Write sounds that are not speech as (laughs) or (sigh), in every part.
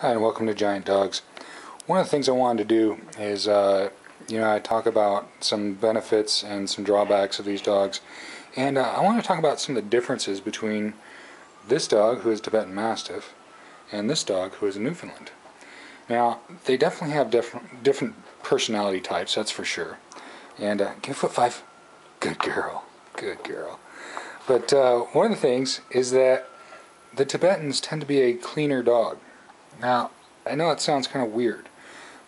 Hi, and welcome to Giant Dogs. One of the things I wanted to do is, uh, you know, I talk about some benefits and some drawbacks of these dogs, and uh, I want to talk about some of the differences between this dog, who is Tibetan Mastiff, and this dog, who is a Newfoundland. Now, they definitely have different different personality types, that's for sure. And uh, give foot five. Good girl. Good girl. But uh, one of the things is that the Tibetans tend to be a cleaner dog. Now, I know it sounds kind of weird,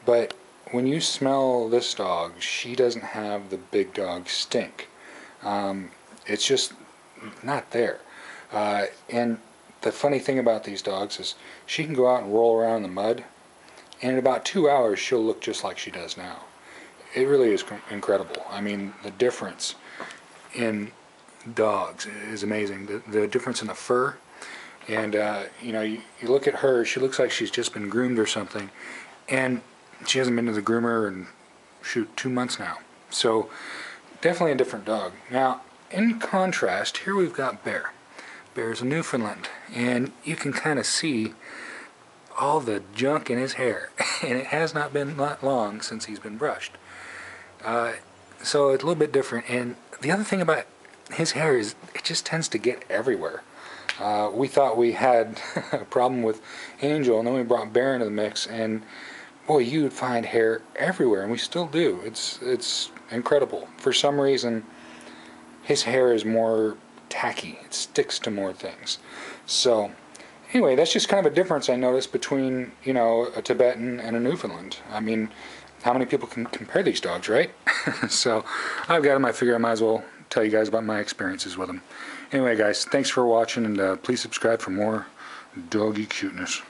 but when you smell this dog, she doesn't have the big dog stink. Um, it's just not there. Uh, and the funny thing about these dogs is she can go out and roll around in the mud, and in about two hours she'll look just like she does now. It really is incredible. I mean, the difference in dogs is amazing. The, the difference in the fur and uh, you know you, you look at her she looks like she's just been groomed or something. And she hasn't been to the groomer in shoot two months now. So definitely a different dog. Now in contrast here we've got Bear. Bear's a Newfoundland and you can kind of see all the junk in his hair. (laughs) And it has not been that long since he's been brushed. Uh, so it's a little bit different. And the other thing about his hair is it just tends to get everywhere uh, we thought we had (laughs) a problem with Angel, and then we brought Baron into the mix, and boy, you would find hair everywhere, and we still do. It's it's incredible. For some reason, his hair is more tacky. It sticks to more things. So, anyway, that's just kind of a difference I noticed between you know a Tibetan and a Newfoundland. I mean, how many people can compare these dogs, right? (laughs) so, I've got them. I figure I might as well tell you guys about my experiences with them. Anyway, guys, thanks for watching, and uh, please subscribe for more doggy cuteness.